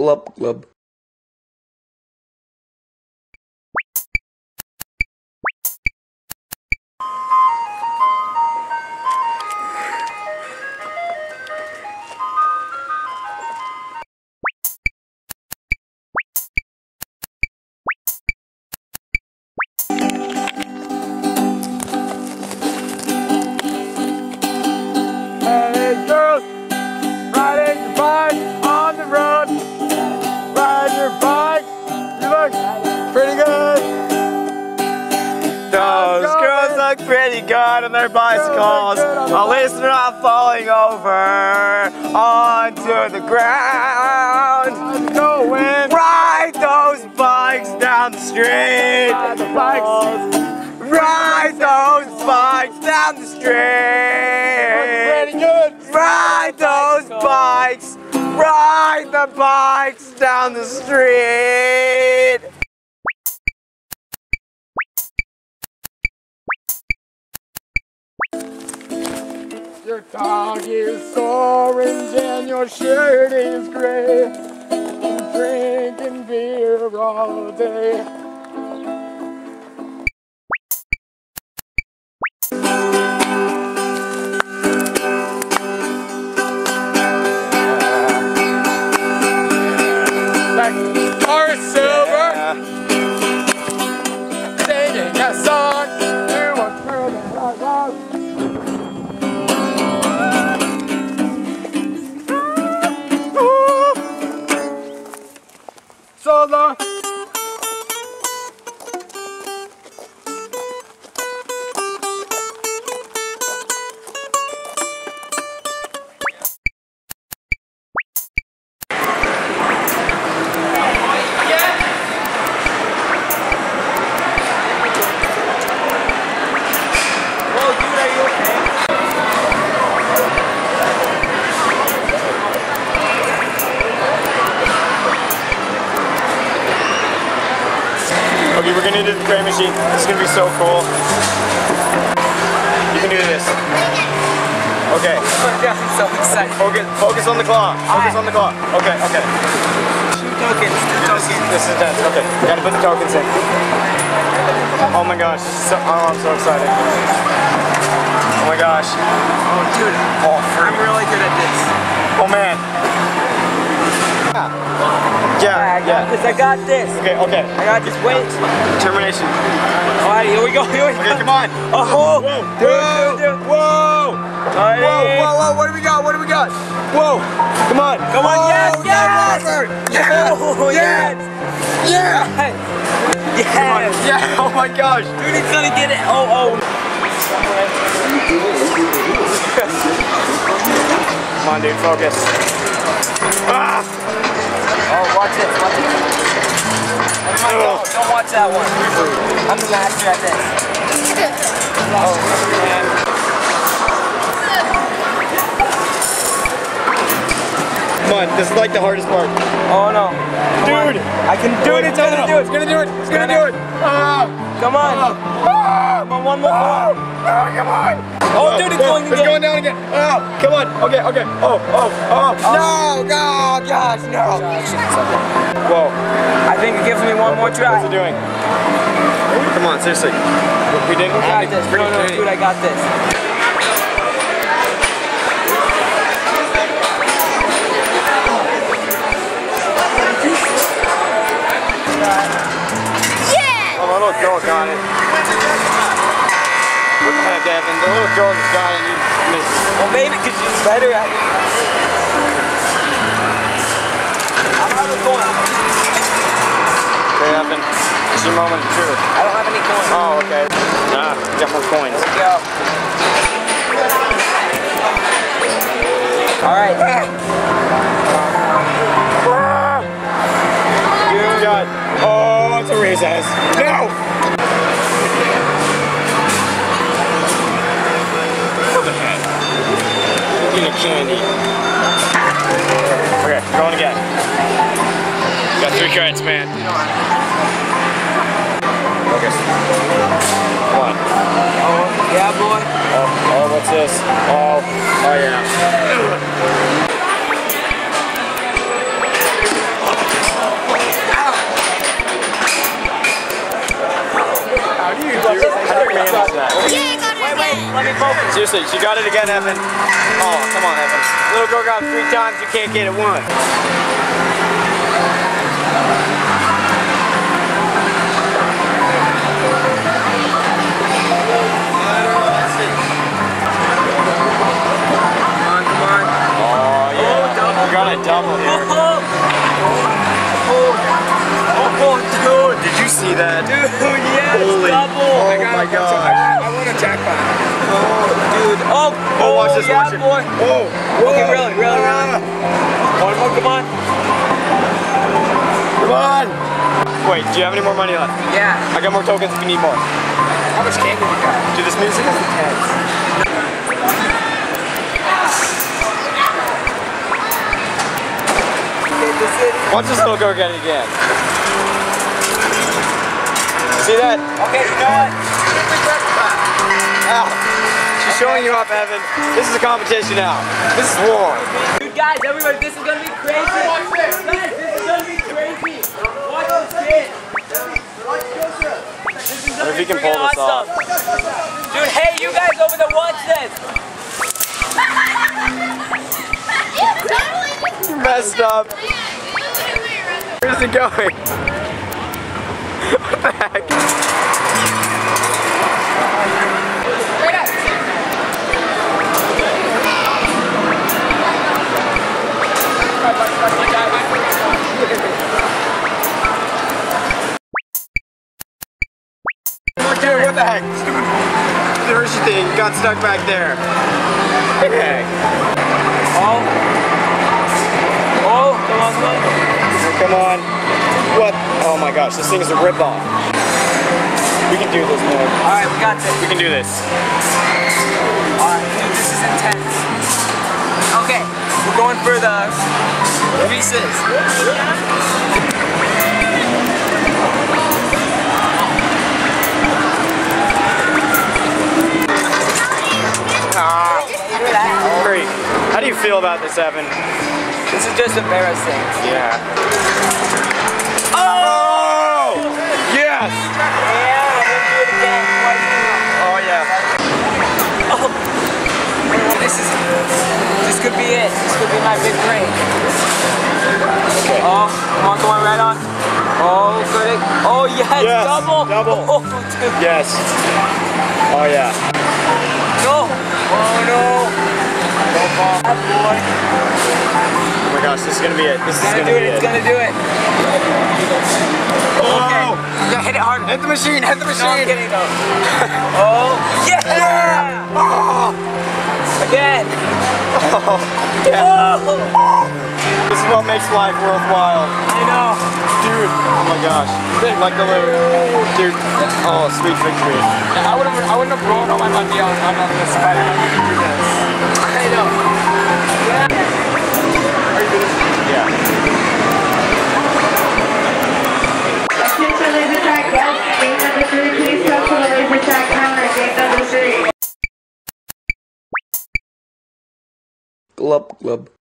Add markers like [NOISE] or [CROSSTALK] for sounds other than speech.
glub glub. Look pretty good. Those girls look pretty good on their bicycles. At least they're not falling over onto the ground. Going? Ride those bikes down the street. Ride the bikes. Ride those bikes down the street. Pretty good. Ride those bikes. Ride the bikes down the street. Your dog is orange and your shirt is gray. I'm drinking beer all day. We're gonna do the crane machine. It's gonna be so cool. You can do this. Okay. I'm so excited. Focus, focus on the claw. Focus on the claw. Okay, okay. Two tokens, two tokens. This is intense. Okay, gotta put the tokens in. Oh my gosh. So, oh, I'm so excited. Oh my gosh. Oh, dude, Oh, free. I'm really good at this. Yeah, I got this, I got this. Okay, okay. I got this, wait. Determination. Alright, here we go, here we go. Okay, come on. Oh, Whoa, dude, whoa, whoa, Alrighty. whoa, whoa, whoa, what do we got, what do we got? Whoa, come on. Come on, yes, Oh, yes. Robert. [LAUGHS] Yeah, Oh, yeah, yes. yeah. Yes. [LAUGHS] Yeah, oh my gosh. Dude, he's gonna get it. Oh, oh. Come on, dude, focus. Ah! Oh, watch this, watch this. Never mind, no, don't watch that one. I'm the master at this. Oh, man. Come on, this is like the hardest part. Oh, no. Come Dude! on. I can do it, it's gonna do it. It's gonna do it, it's gonna do it. Ah! Come on. Come on, one more. Oh, come on. Oh, dude, it's going It's again. going down again. Oh, come on. Okay, okay. Oh, oh, oh. No, no, gosh, no. Whoa, I think it gives me one more try. what's it doing? Come on, seriously. We didn't. I got this. No, no, dude, I got this. Yeah! Oh, my little girl got it. What the little girl just got it. You missed. Well, maybe because she's better at it. I'm out of coin. Okay. It's your moment of truth. I don't have any coins. Oh, okay. Ah, you got more coins. Go. All right. You got. Oh, it's a Reese's. No! eating candy. Okay, going again. Got three credits, man. Focus. One. Oh, yeah, boy. Oh, oh, what's this? Oh, oh yeah. Seriously, she got it again, Evan. Oh come on, Evan. Little girl got it three times, you can't get it once. Come on. Oh, yeah. We got a double here. Oh, oh, oh, oh, dude. Did you see that? Dude, [LAUGHS] yes, Holy- double. Oh my gosh. I want a jackpot. Dude, oh, oh, Oh, watch this, yeah, watch it. boy. Oh, oh Okay, oh, really, really, really. One more, come on. Come on. Wait, do you have any more money left? Yeah. I got more tokens if you need more. How much candy you got? Dude, this music is intense. Watch this little girl get it again. See that? Okay, you know what? Ow. She's showing you off, Evan. This is a competition now. This is war. Dude, guys, everybody, this is gonna be crazy. Guys, this is gonna be crazy. Watch this kid. This is gonna if be he can freaking pull this off. awesome. Dude, hey, you guys over there, watch this. You [LAUGHS] messed up. Where's it going? What the heck? [LAUGHS] Stupid Hershey thing got stuck back there. What the heck? Oh. Oh, come on, come on. Come on. What? Oh my gosh, this thing is a ripoff. We can do this, man. All right, we got this. We can do this. All right, dude, this is intense. Okay, we're going for the Reese's. Feel about this, Evan? This is just embarrassing. Yeah. Oh! oh! Yes! Yeah, I'm gonna do it again. Right now. Oh yeah. This is, this could be it. This could be my big break. Oh, come on, come on, right on. Oh, good. Oh, yes, Yes, double. double. [LAUGHS] Oh. Yes. Oh yeah. No. Oh, no. Don't boy. Oh my gosh, this is gonna be it. This is gonna gonna do it. It's gonna do it. Okay. Oh! Yeah, hit it hard. Hit the machine, hit the No, I'm machine! kidding though. [LAUGHS] oh, yeah! Oh! Again. Oh, yeah. Oh, This is what makes life worthwhile. I know. Dude, oh my gosh. Like the little, dude, oh, sweet victory. I wouldn't I wouldn't have blown all my money on, on, on this fight. Glub glub.